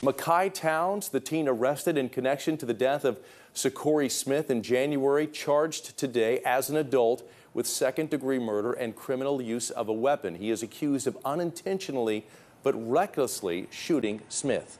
Makyh Townes, the teen arrested in connection to the death of Seaquori Smith in January, charged today as an adult with second degree murder and criminal use of a weapon. He is accused of unintentionally but recklessly shooting Smith.